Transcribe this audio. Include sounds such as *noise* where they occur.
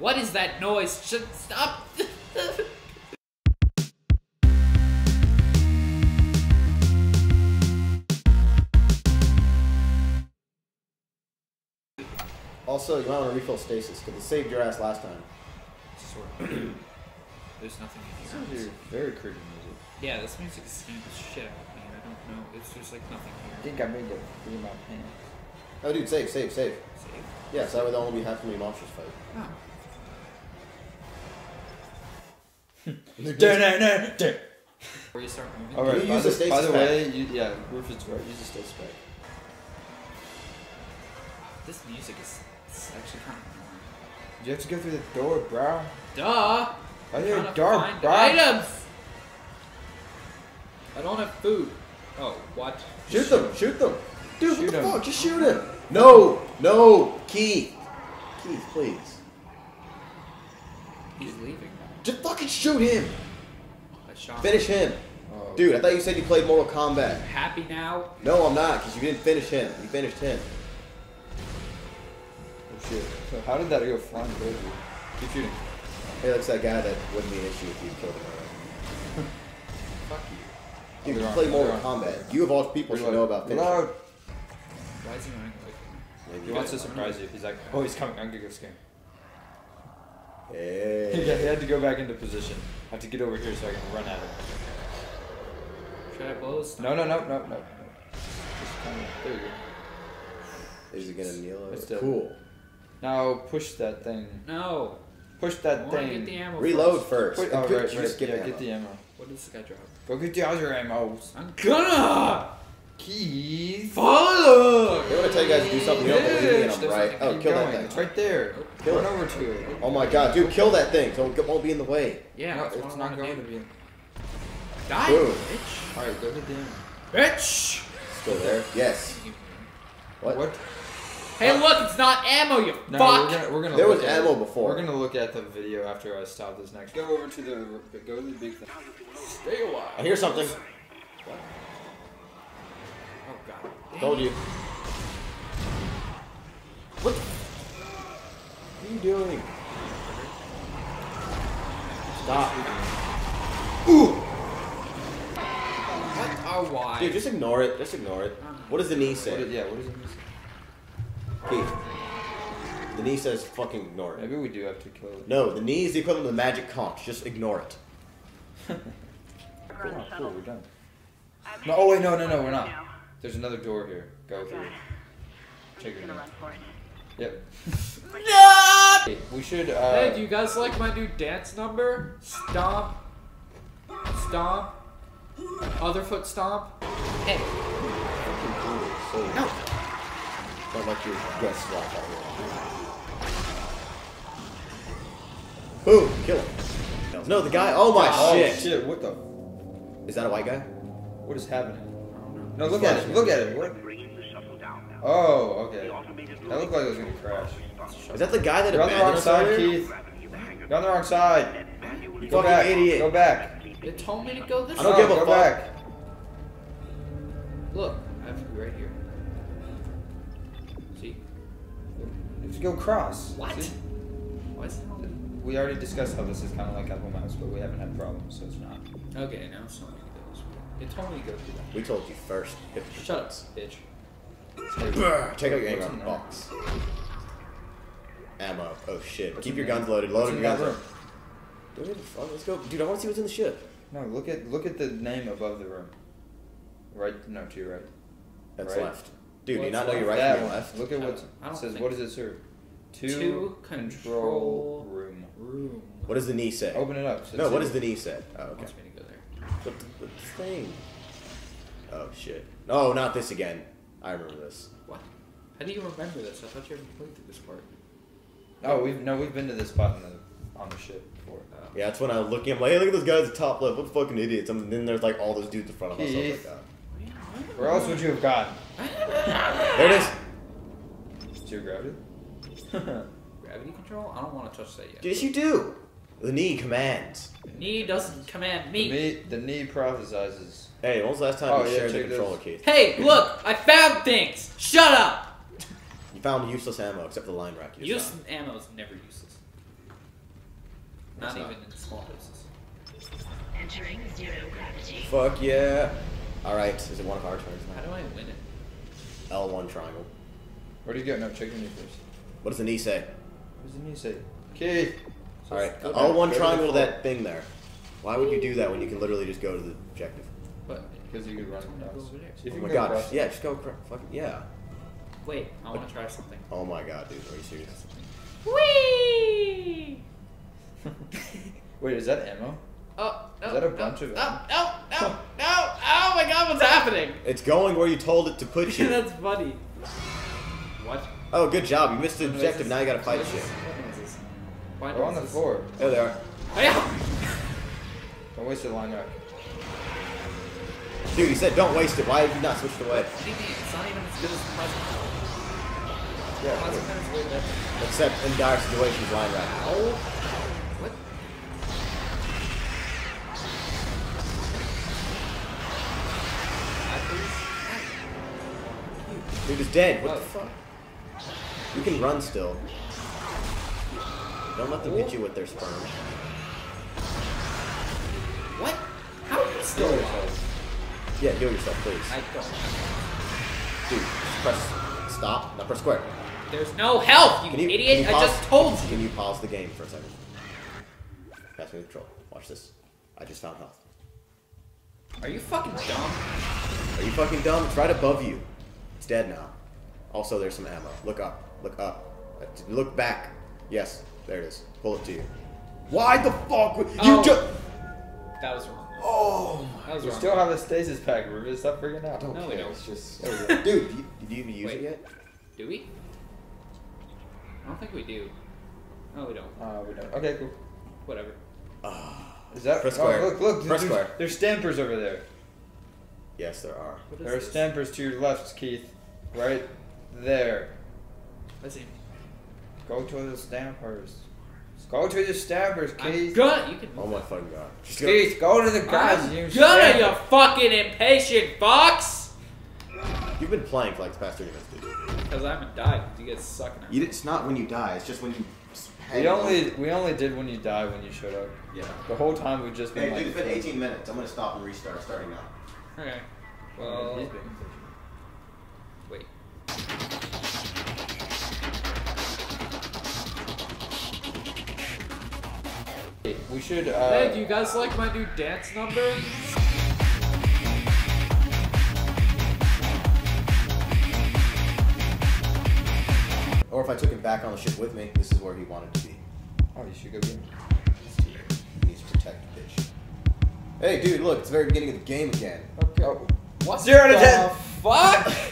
What is that noise? Should stop. Also, you might want to refill stasis because it saved your ass last time. Sort of. *clears throat* There's nothing in This is here. very creepy music. Yeah, this music is scaring the shit out of me. I don't know. It's just like nothing here. I think I made that in my pants. Oh, dude, save, save, save. Save. Yeah, so that would only be half as many monsters fight. Oh. Before you start moving. All right. You by use the, the by the way, you, yeah, Rufus is right. Use a stasis pack. This music is it's actually kind of annoying. You have to go through the door, bro. Duh! Right I'm here, door, bro. items! I don't have food. Oh, what? Shoot them, shoot them. Dude, Shoot what the him. fuck? Just shoot him. No, no, Keith. Keith, please. He's leaving. Just fucking shoot him. I shot Finish him. Oh. Dude, I thought you said you played Mortal Kombat. Happy now? No, I'm not, because you didn't finish him. You finished him. Oh shit. So how did that go flying towards you? Keep shooting. Hey, looks like that guy that wouldn't be an issue if you killed him already. *laughs* Fuck you. Dude, you on- play they're Mortal on. Kombat. You of all people should know about finishing. Reload. Why is he running away from He wants to surprise you. He's like, oh, he's coming. I'm gonna go scare him. Hey. Yeah, he had to go back into position. I have to get over here so I can run at him. Should I blow his No, no, no, no, no. no. Just kind of, there you go. Is he gonna kneel over? It's dead. Cool. Now push that thing. No. Push that want thing. get the ammo. Reload first. first. Push, oh, right, right. just skip yeah, ammo. get the ammo. What does this guy drop? Go get the other ammo. I'm gonna Keys. follow. I'm gonna tell you guys to do something. You don't believe me, and I'm right. Oh, kill going. that It's thing. right there. Kill Run it. over to it. Oh my god, dude, kill that thing. Don't it won't be in the way. Yeah, no, it's not going to be. Die, Boom. bitch. Alright, go get the ammo. Bitch. Still there? Yes. What? What? Hey, uh, look, it's not ammo, you No, fuck. we're gonna we're gonna. There look was at ammo before. We're gonna look at the video after I stop this next. Go over to the go to the big thing. Stay a while. I hear something. Oh god. Damn Told you. What? What are you doing? Stop. Ooh! What? Oh, why? Dude, just ignore it. Just ignore it. What does the knee What say? is, yeah, what is it? Keith. The knee says fucking ignore it. Maybe we do have to kill it. No, the knee is the equivalent of the magic conch. Just ignore it. Cool, cool, we're done. No, oh wait, no, no, no, we're not. There's another door here. Go through. Check it out. Yep. No! *laughs* Hey, we should. Uh, Hey, do you guys like my new dance number? Stomp. Stomp. Other foot stomp. Hey. So, No. don't let your guests laugh out here. Boom! Kill him. No, no, the guy. Oh my oh shit. shit! What the? Is that a white guy? What is happening? No, look at it. Look at it. What? Oh, okay. That looked like it was gonna crash. Is that the guy that You're on the wrong side, earlier? Keith. You're on the wrong side. You Go fucking back. idiot. Go back. It told me to go this way. I don't way. give a go fuck. back. Look, I have to be right here. See? Just go cross. What? See? Why is it? We already discussed how this is kind of like Apple Mouse, but we haven't had problems, so it's not. Okay, now it's telling me to go this way. It told me to go through that. We told you first. Hypocrites. Shut up, bitch. *clears throat* Brr, Check out your What's ammo in box. Ammo. Oh shit. What's Keep your there? guns loaded. What's Load in your guns. room? Don't fuck. Let's go. Dude, I want to see what's in the ship. No, look at look at the name above the room. Right? No, to your right. That's Right. left. Dude, do you What's not know your right that from your left? Look at I what I it don't says. think- What does it serve? To, To control, control room. Room. What does the knee say? Open it up. no, what is does the knee say? Oh, okay. Wants me to go there. What the, what the thing? Oh shit. Oh, not this again. I remember this. What? How do you remember this? I thought you already played through this part. Oh, we've no, we've been to this spot in the, on the ship before. Uh, Yeah, that's when I was looking. I'm like, hey, look at those guys at the top left. What fucking idiots. And then there's like all those dudes in front of us. I like, Keith. oh. Where else would you have gone? There it is. Zero gravity. *laughs* Gravity control? I don't want to touch that yet. Yes, you do. The knee commands. The knee doesn't command the, me. knee, the knee prophesizes. Hey, when was the last time Oh, you yeah, shared the check this. controller, Keith? Hey, look! I found things! Shut up! *laughs* You found useless ammo except for the line rack. You just found. ammo is never useless. Not not. even in small doses. Entering zero gravity. Fuck yeah. Alright, is it one of our turns now? How do I win it? L1 triangle. Where do you go? No, check your knee first. What does the knee say? What does the knee say? Keith. Alright, Go L1 go to the triangle to floor. that thing there. Why would you do that when you can literally just go to the objective? But Because you could run I wanna across. go over there. See if Oh my can go god, across. yeah, just go across. Fucking, yeah. wait, I want to try something. Oh my god, dude, are you serious? Whee! Wait, is that ammo? Oh, no, Is that a no, bunch of no, them? no, no, no! Oh my god, what's happening? *laughs* It's going where you told it to put *laughs* you. That's funny. What? oh, good job. You missed the objective. Now you gotta fight shit. Why They're on the floor. There they are. Oh. Don't waste your line rack. Dude, you said don't waste it. Why have you not switched away? What do you mean? It's not even as good as the present. Yeah. Present is way better. Except in dire situations, line rack. Ow. What? Dude is dead. What Oh. the fuck? You can run still. Don't let them hit you with their sperm. What? How are you still alive? Yeah, heal yourself, please. I don't Dude, just press stop. Now press square. There's no health, you, you, idiot! you I just told you! Can you pause the game for a second? Pass me the control. Watch this. I just found health. Are you fucking dumb? Are you fucking dumb? It's right above you. It's dead now. Also, there's some ammo. Look up. Look up. Uh, Look back. Yes, there it is. Pull it to you. Why the fuck? would- You Oh. just. That was wrong. Oh That was We wrong. still have a stasis pack, Rufus. Stop freaking out. Don't No, we don't. It's just. There we go. *laughs* Dude, do you, did you even use Wait. it yet? Do we? I don't think we do. No, we don't. Uh, we don't. Okay, cool. Whatever. Is that? Press oh, look, look. Press there's, square. There's stampers over there. Yes, there are. What is There are this? stampers to your left, Keith. Right there. Let's see. Go to the stampers. Go to the stampers, I'm Keith. gonna. You can. Oh my fucking god. Just go. Keith, go to the I'm goddamn gonna, you stamper. fucking impatient fox! You've been playing for like the past 30 minutes, dude. Because I haven't died. You guys suck now. You, it's not when you die, it's just when you. We only we only did when you died when you showed up. Yeah. The whole time we've just been Hey, like. dude, it's been 18 minutes. I'm gonna stop and restart starting now. Okay. Well, We should. Uh, Hey, do you guys like my new dance number? Or if I took him back on the ship with me, this is where he wanted to be. Oh, you should go get him. He needs to protect the bitch. Hey, dude, look, it's the very beginning of the game again. Okay. Oh. What Zero to the ten. Fuck! *laughs*